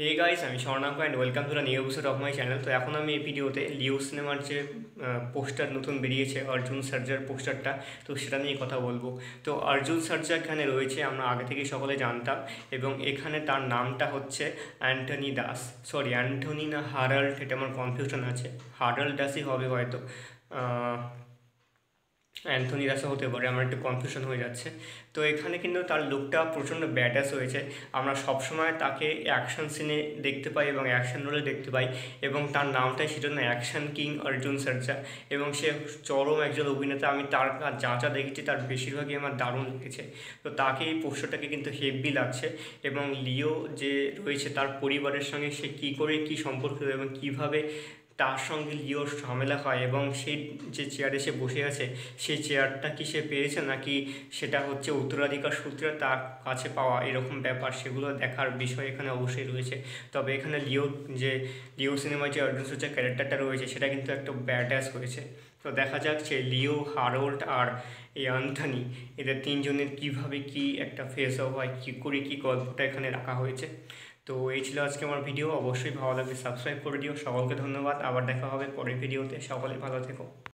হে guys আমি Swarnanka and welcome to the new episode of my channel তো এখন আমি এই ভিডিওতে লিও সিনেমার যে পোস্টার নতুন বেরিয়েছে, অর্জুন সার্জার পোস্টারটা তো সেটা নিয়ে কথা বলব। তো অর্জুন সার্জা এখানে রয়েছে, আমরা আগে থেকেই সকলে জানতাম, এবং এখানে তার নামটা হচ্ছে অ্যান্টনি দাস। সরি অ্যান্টনি না হারাল্ড, এটা আমার কনফিউশন আছে। হারাল্ড দাসই হবে হয়তো। অ্যান্থনি দাসও হতে পারে, আমার একটু কনফিউশন হয়ে যাচ্ছে। তো এখানে কিন্তু তার লুকটা প্রচণ্ড ব্যাটাস হয়েছে। আমরা সবসময় তাকে অ্যাকশন সিনে দেখতে পাই এবং অ্যাকশন রোলে দেখতে পাই এবং তার নামটাই সেজন্য অ্যাকশন কিং অর্জুন সার্জা এবং সে চরম একজন অভিনেতা। আমি তার যা যা দেখেছি তার বেশিরভাগই আমার দারুণ লেগেছে। তো তাকে এই পোস্টারটাকে কিন্তু হেভি লাগছে এবং লিও যে রয়েছে তার পরিবারের সঙ্গে সে কী করে কী সম্পর্ক এবং কীভাবে তার সঙ্গে লিওর ঝামেলা হয় এবং সেই যে চেয়ারে সে বসে আছে, সেই চেয়ারটা কি সে পেয়েছে নাকি সেটা হচ্ছে উত্তরাধিকার সূত্রে তার কাছে পাওয়া এরকম ব্যাপার সেগুলো দেখার বিষয় এখানে অবশ্যই রয়েছে। তবে এখানে লিও যে, লিও সিনেমায় যে অর্জুন সূর্যের ক্যারেক্টারটা রয়েছে সেটা কিন্তু একটা ব্যাডাস হয়েছে। তো দেখা যাচ্ছে লিও, হারোল্ড আর এই আন্থানি এদের তিনজনের কীভাবে কি একটা ফেস অফ হয়, কী করে কী গল্পটা এখানে রাখা হয়েছে। তো এই ছিল আজকে আমার ভিডিও অবশ্যই ভালো লাগবে সাবস্ক্রাইব করে দিও। সকলকে ধন্যবাদ, আবার দেখা হবে পরের ভিডিওতে সকলে ভালো থেকো।